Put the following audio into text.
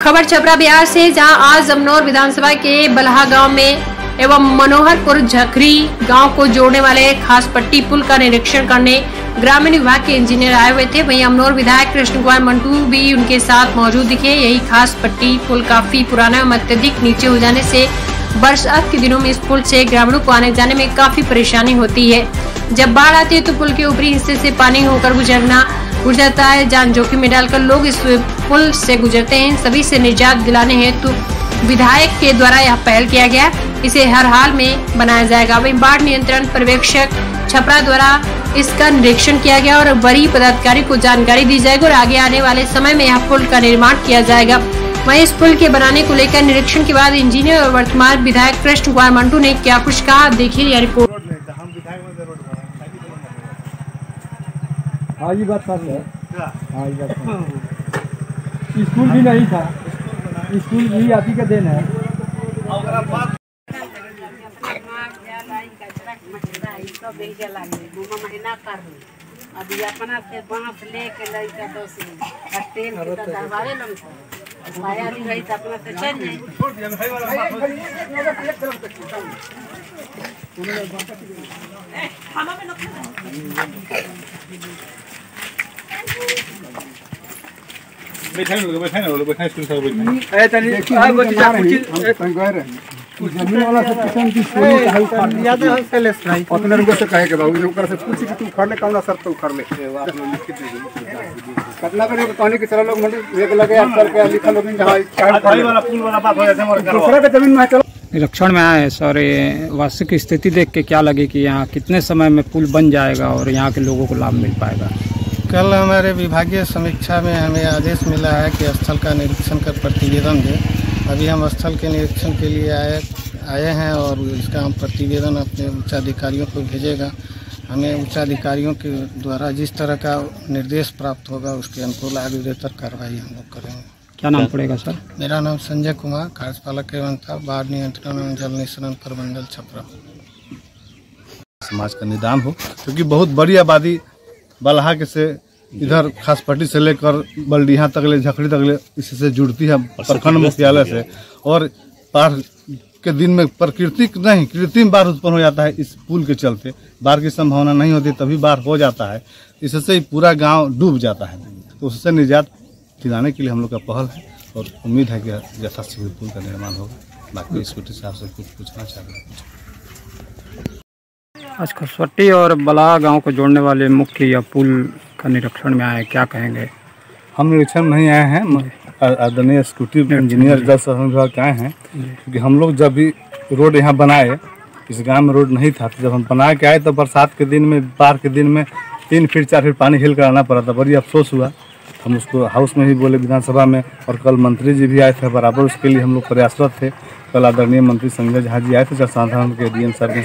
खबर छपरा बिहार से, जहाँ आज अमनौर विधानसभा के बलहा गाँव में एवं मनोहरपुर झखरी गाँव को जोड़ने वाले खास पट्टी पुल का निरीक्षण करने ग्रामीण विभाग के इंजीनियर आए हुए थे। वहीं अमनौर विधायक कृष्ण कुमार मंटू भी उनके साथ मौजूद दिखे। यही खास पट्टी पुल काफ़ी पुराना एवं अत्यधिक नीचे हो जाने से बरसात के दिनों में इस पुल से ग्रामीणों को आने जाने में काफ़ी परेशानी होती है। जब बाढ़ आती है तो पुल के ऊपरी हिस्से से पानी होकर गुजरना गुजरता है। जान जोखिम में डालकर लोग इस पुल से गुजरते हैं। सभी से निजात दिलाने हेतु विधायक के द्वारा यह पहल किया गया। इसे हर हाल में बनाया जाएगा। वही बाढ़ नियंत्रण पर्यवेक्षक छपरा द्वारा इसका निरीक्षण किया गया और वरीय पदाधिकारी को जानकारी दी जाएगी और आगे आने वाले समय में यह पुल का निर्माण किया जाएगा। वहीं इस पुल के बनाने को लेकर निरीक्षण के बाद इंजीनियर और वर्तमान विधायक कृष्ण कुमार मंटू ने क्या कुछ कहा, देखिए यह रिपोर्ट रोड नहीं था हम विधायक में रोड बना ताकि तो बना हाँ ये बात सच है। हाँ ये बात स्कूल भी नहीं था। स्कूल भी आप ही का देन है। अभी अपना से बाँस लेके दस के तो दरबारे लम माया भी रही तो अपना से चल जाई छोड़ दिया भाई वाला बात लोग लोग स्कूल से तनी आ कुछ रहे ज़मीन वाला से किसान की सोनी हल फाड़ है सेलेस भाई अपने से कहे के बाबू से तू कौन पे उखाड़ ले एगो कहनी कि लोग मंडी एक लगे लिखल लोग जहाँ वाला पुल वाला बात हो हमारे दूसरा के ज़मीन में चलो निरीक्षण में आए, सर ये वास्तविक स्थिति देख के क्या लगे कि यहाँ कितने समय में पुल बन जाएगा और यहाँ के लोगों को लाभ मिल पाएगा। कल हमारे विभागीय समीक्षा में हमें आदेश मिला है कि स्थल का निरीक्षण कर प्रतिवेदन दें। अभी हम स्थल के निरीक्षण के लिए आए आए हैं और इसका हम प्रतिवेदन अपने उच्चाधिकारियों को भेजेगा। हमें उच्चाधिकारियों के द्वारा जिस तरह का निर्देश प्राप्त होगा उसके अनुकूल आगे बेहतर कार्रवाई हम लोग करेंगे। क्या नाम पड़ेगा सर? मेरा नाम संजय कुमार कार्यपालक एवं था बाढ़ नियंत्रण एवं जल निस्सरण प्रबंधन छपरा। समाज का निदान हो क्योंकि बहुत बड़ी आबादी बलहा के से इधर खास पट्टी से लेकर बल्डिया तक ले झकड़ी तक ले इससे जुड़ती है प्रखंड मुख्यालय से। और बाढ़ के दिन में प्राकृतिक नहीं कृत्रिम बाढ़ उत्पन्न हो जाता है इस पुल के चलते। बाढ़ की संभावना नहीं होती तभी बाढ़ हो जाता है। इससे ही पूरा गाँव डूब जाता है। तो उससे निजात दिलाने के लिए हम लोग का पहल है और उम्मीद है कि यथाशीघ्र पुल का निर्माण होगा। बाकी स्कूटी साहब से कुछ पूछना चाह रहे हैं। आज खसवट्टी और बला गाँव को जोड़ने वाले मुख्य या पुल का निरीक्षण में आए क्या कहेंगे? हम निरीक्षण नहीं आए हैं आदरणीय स्कूटी इंजीनियर जल संसाधन विभाग के आए हैं क्योंकि हम लोग जब भी रोड यहाँ बनाए इस गाँव में रोड नहीं था तो जब हम बना के आए तो बरसात के दिन में बाढ़ के दिन में तीन फीट चार फीट पानी हिल कर आना पड़ा था बड़ी अफसोस हुआ। हम उसको हाउस में ही बोले विधानसभा में और कल मंत्री जी भी आए थे बराबर उसके लिए हम लोग प्रयासरत थे। कल आदरणीय मंत्री संजय झा जी आए थे जल संसाधन के डी सर की